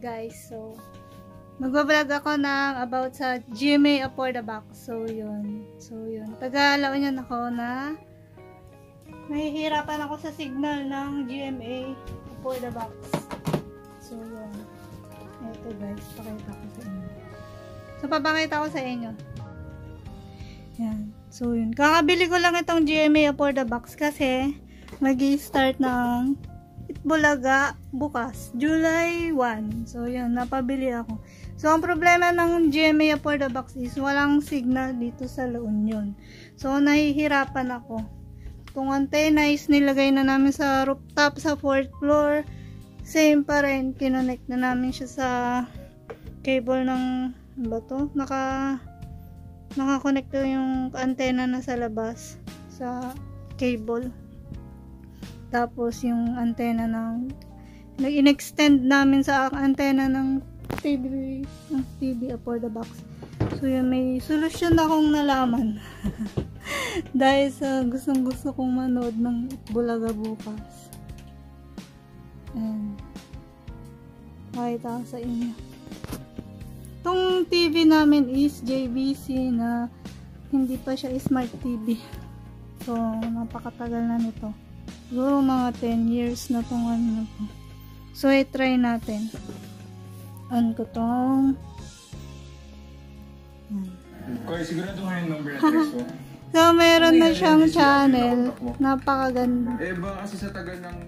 guys, so magbablog ako ng about sa GMA Affordable. So yun. So yun. Taga-alaon yun ako na nahihirapan ako sa signal ng GMA Affordable. So yun. Ito guys, pakita ko sa inyo. So papakita ko sa inyo. Yan. So yun. Kakabili ko lang itong GMA Affordable kasi mag-start ng Itbulaga bukas, July 1. So, yun, napabili ako. So, ang problema ng GMA for the box is walang signal dito sa La Union. So, nahihirapan ako. Kung antenna is nilagay na namin sa rooftop sa 4th floor, same pa rin. Kinonect na namin siya sa cable ng, ano ba to? Naka, nakakonect yung antenna na sa labas sa cable. Tapos yung antenna ng nag-inextend namin sa antenna ng TV ng TV for the box. So yun, may solusyon akong nalaman. Dahil sa gustong gusto kong manood ng Bulaga bukas. And makita ko sa inyo. Itong TV namin is JVC na hindi pa siya smart TV. So, napakatagal na nito. Siguro mga 10 years na tong ano na to. So, i-try natin. On ko tong Koy, sigurado nga yung number na text mo. So, meron na siyang channel. Napakaganda. Eh, ba kasi sa tagal ng.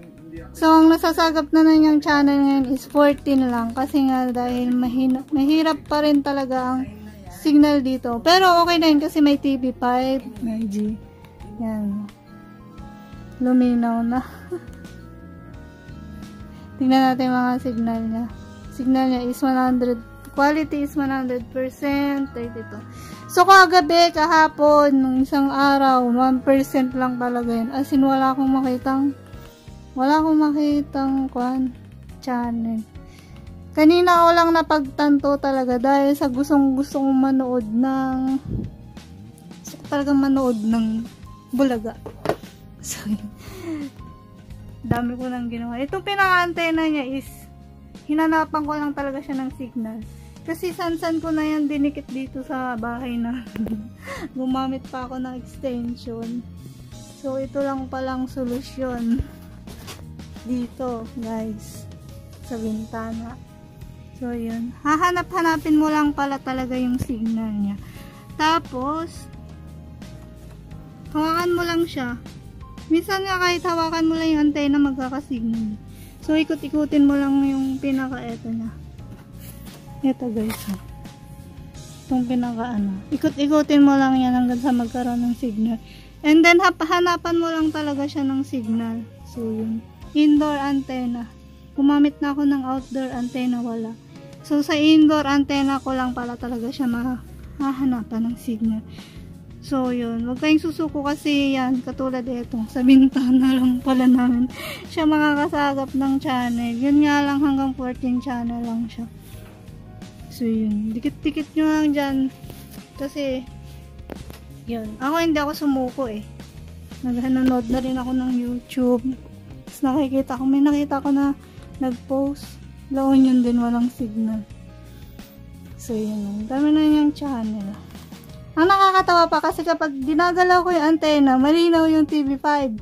So, ang nasasagap na na niyang channel ngayon is 14 lang. Kasi nga dahil mahina, mahirap pa rin talaga ang signal dito. Pero okay na yun kasi may TV5, may G. Yan. Luminaw na. Tingnan natin mga signal niya. Signal niya is 100. Quality is 100%. 32. So, kagabi, kahapon, nung isang araw, 1% lang talaga yun. As in, wala akong makitang wala akong makitang kwan channel. Kanina ko lang napagtanto talaga dahil sa gustong gustong manood ng gusto manood ng bulaga. So, dami ko nang ginawa. Itong pinaka-antena niya is hinanapan ko lang talaga siya ng signal. Kasi sansan ko na yan dinikit dito sa bahay na gumamit pa ako ng extension. So, ito lang palang solusyon dito, guys. Sa bintana. So, yun. Hahanap-hanapin mo lang pala talaga yung signal niya. Tapos, hawakan mo lang siya. Minsan nga kahit hawakan mo lang yung antena magkakasignal. So, ikot-ikutin mo lang yung pinaka-eto niya. Ito guys. Itong pinaka-ano. Ikot-ikutin mo lang yan hanggang sa magkaroon ng signal. And then, hanapan mo lang talaga siya ng signal. So, yun. Indoor antenna. Gumamit na ako ng outdoor antenna, wala. So, sa indoor antenna ko lang pala talaga siya mahahanapan ng signal. So, yun. Huwag kayong susuko kasi yan. Katulad ito. Sa bintana lang pala namin. Siya makakasagap ng channel. Yun nga lang hanggang 14 channel lang siya. So, yun. Dikit-dikit nyo lang dyan. Kasi, yun. Ako hindi ako sumuko eh. Naghanood na rin ako ng YouTube. Tapos nakikita ko, may nakita ko na nag-post. Laon yun din, walang signal. So, yun. Dami na yung channel. Ang nakakatawa pa kasi kapag ginagalaw ko yung antena, malinaw yung TV5.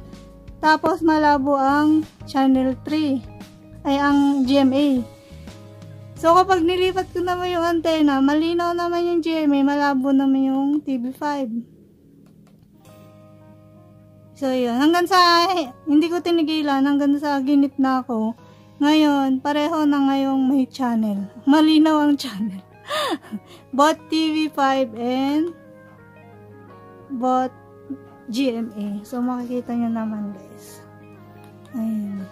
Tapos malabo ang channel 3. Ay, ang GMA. So, kapag nilipat ko naman yung antena, malinaw naman yung GMA, malabo naman yung TV5. So, yun. Hanggang sa, hindi ko tinigilan, hanggang sa ginit na ako. Ngayon, pareho na ngayong may channel. Malinaw ang channel. Both TV5 and but GMA. So, makikita nyo naman, guys. Ayan.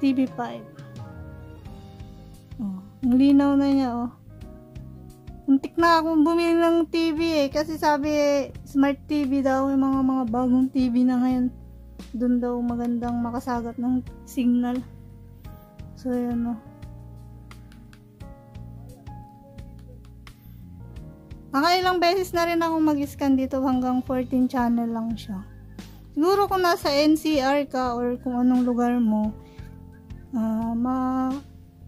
TV5. Oh, ang linaw na niya, oh. Untik na akong bumili ng TV eh. Kasi sabi smart TV daw. Yung mga mga bagong TV na ngayon. Doon daw magandang makasagat ng signal. So, yan oh. Nakailang beses na rin ako mag-scan dito hanggang 14 channel lang siya. Siguro kung nasa NCR ka or kung anong lugar mo, uh, ma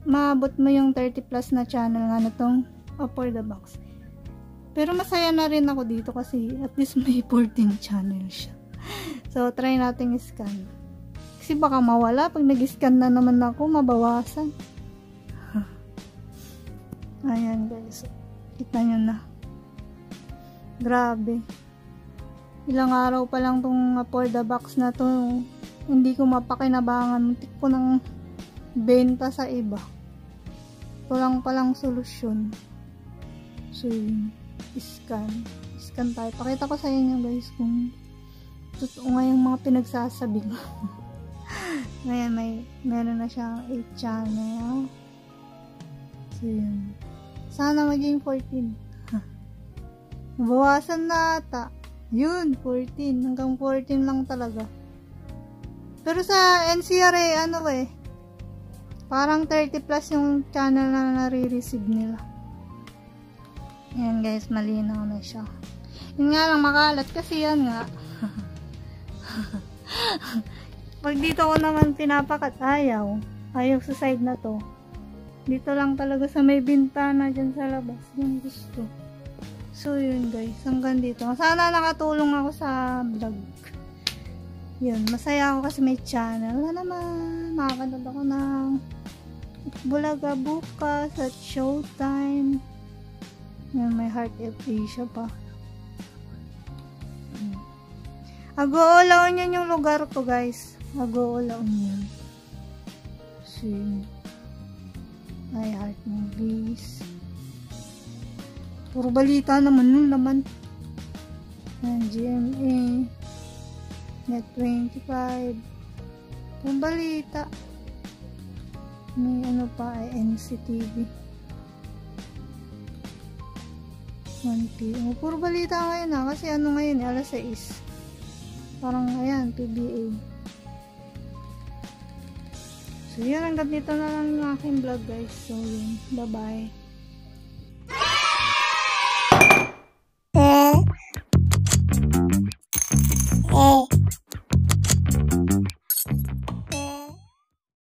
maabot mo yung 30 plus na channel nga na tong Up the Box. Pero masaya na rin ako dito kasi at least may 14 channel siya. So, try natin scan. Kasi baka mawala pag nag-scan na naman ako, mabawasan. Ayan guys. Kita nyo na. Grabe. Ilang araw pa lang tong for the box na to. Hindi ko mapakinabangan. Muntik ko ng benta sa iba. Ito lang palang solusyon. So. Scan. Scan tayo. Pakita ko sa inyo guys kung totoo nga yung mga pinagsasabi ko. Ngayon, may, meron na siyang 8 channel. So, yun. Sana maging 14. Nabawasan na ata. Yun, 14. Hanggang 14 lang talaga. Pero sa NCRA, ano eh, parang 30 plus yung channel na nare-receive nila. Yan guys, malinaw na siya. Yun nga lang, makalat kasi yan nga. Pag dito ko naman pinapakat, ayaw. Ayaw sa side na to. Dito lang talaga sa may bintana dyan sa labas. Yung gusto. So, yun guys. Hanggang dito. Sana nakatulong ako sa vlog. Yun. Masaya ako kasi may channel. Wala naman. Makakanood ako ng Bulaga bukas at showtime. Yan, may heart of Asia pa. Agoolaon yan yung lugar ko, guys. Agoolaon yan. So, yun. My heart movies. Puro balita naman nun naman. Yan, GMA. Net 25. Puro balita. May ano pa NCTV. 1P. Oh, puro balita ngayon ha. Kasi ano ngayon, alas 6. Parang ayan, PBA. So, yun. Hanggang dito na lang yung aking vlog guys. So, yun. Bye-bye.